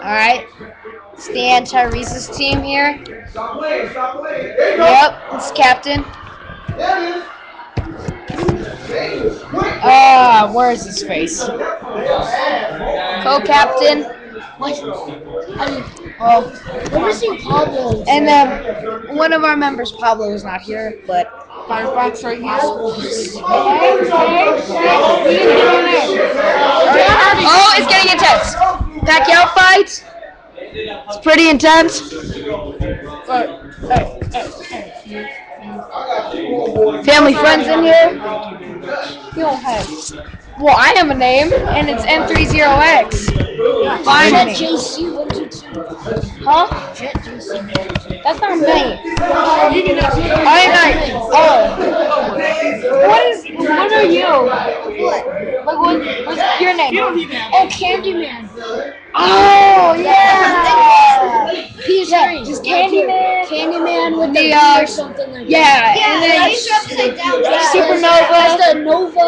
Alright. It's the anti-racist team here. Stop playing, stop playing. There you go. Yep, it's captain. There it is. James, quick. Ah, where's his face? Co-captain. Well, We're missing Pablo. and then one of our members, Pablo, is not here, but Firefox right here. oh, it's getting intense. Pacquiao fight. It's pretty intense. Family friends in here. You don't have. Well, I have a name, and it's N30X. Find me. JC, what did you do? Huh? That's not me. I like. Oh. What is? What are you? What? Like, what, what's your name? Oh, Candyman. Oh yeah. He's Yeah, just Candyman. Candyman with The, uh, or something like Yeah, that. and then Supernova. Supernova. That's the Nova.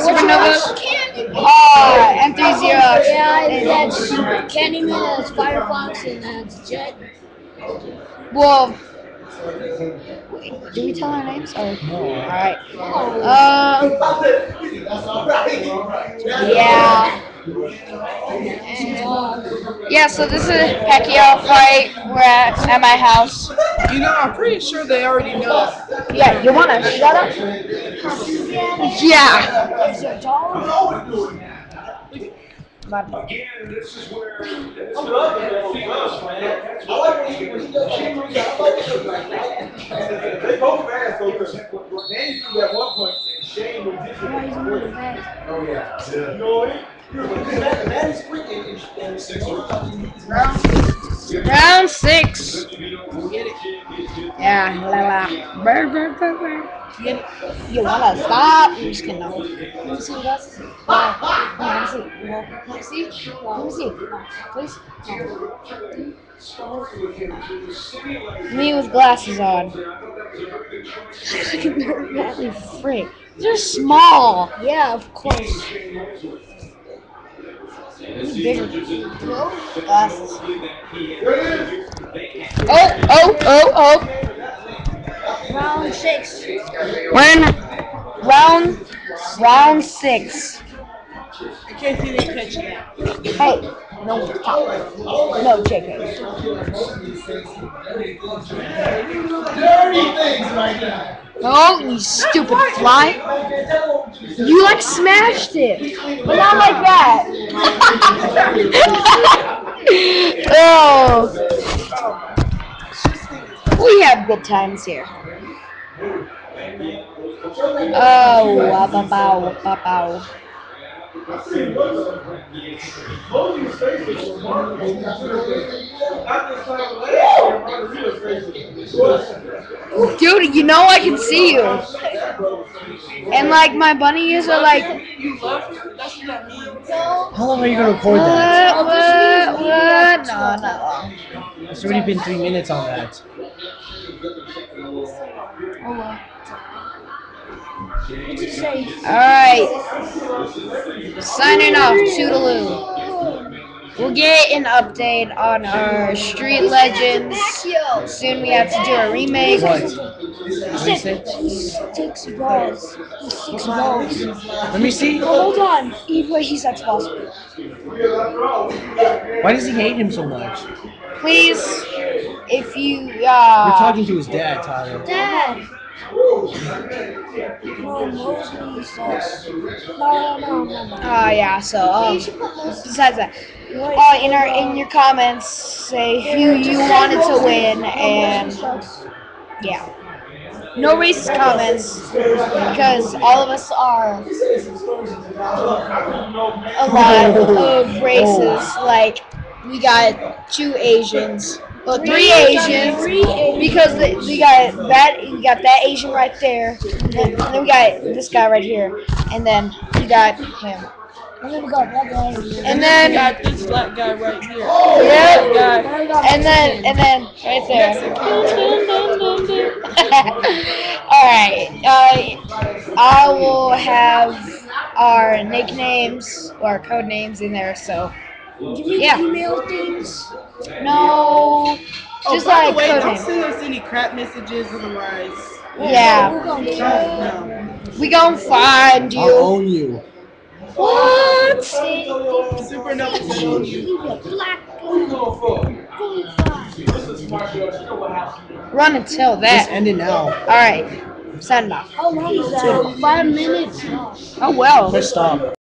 Supernova. Oh, M30. Yeah, and that's Candyman, that's Firefox, and that's Jet. Well, wait, do we tell our names? Or no? All right. Oh, Uh, That's all right. yeah. Yeah, so this is a Pacquiao fight. We're at, at my house. You know, I'm pretty sure they already know. Yeah, you wanna shut up? Yeah. Is your dog? Again, this is where. This is love it, man. I like when he, when he does shimmery, I like it. Like, They both fast though, because Manny threw that one punch and Shane was just. Oh, yeah. yeah. You know what? That, that is quick and, and, and Round six. Yeah, la la. Brr, brr, brr, brr. You wanna stop? I'm just kidding. No. Let me see your glasses. No. No, let me see. Please. Me with glasses on. Holy frick. They're small. Yeah, of course. Oh, oh, oh, oh. Round six. We're in round round six. In case you didn't catch that. Hey, no talk. No chicken. dirty things like that. Oh, you stupid fly. You like smashed it. But not like that. oh. We have good times here. Oh, wow, bow, Not this time last year, Margarita's faces. was- Dude, you know I can see you. And like my bunny ears are like, You love her? That's what that means. How long are you gonna record that? what, what, what? No, not long. It's already been three minutes on that. Oh well. What'd you say? Alright. Signing off, Toodaloo. We'll get an update on our Street Legends. Soon we have to do a remake. What? What do you say? Six balls. Six balls. Let me see. Hold on. Eat what he said balls. Why does he hate him so much? Please, if you, You're uh, talking to his dad, Tyler. Dad. Uh, yeah, so, um, besides that, uh, in our, in your comments, say who you wanted to win, and, yeah. No racist comments, because all of us are a lot of races. Like, we got two Asians, well, three Asians, because the, we got that, we got that Asian right there, and then, and then we got this guy right here, and then we got him. And then we got that guy. And I then, got this black guy right here. yep, Guy. and then, and then, right there. Alright, uh, I will have our nicknames, or code names in there, so Give me Yeah. email things. No, Oh, just by like the way, don't coding. send us any crap messages, otherwise. Yeah, We're gonna kill No. we gonna find I'll you. own you. What? Supernova said on you. you. Black Who you going for? going fly. This is a smart girl. She know what happened. Run until Just that. end it now. All right, send off. How long is that? Five minutes. Oh well. Press stop.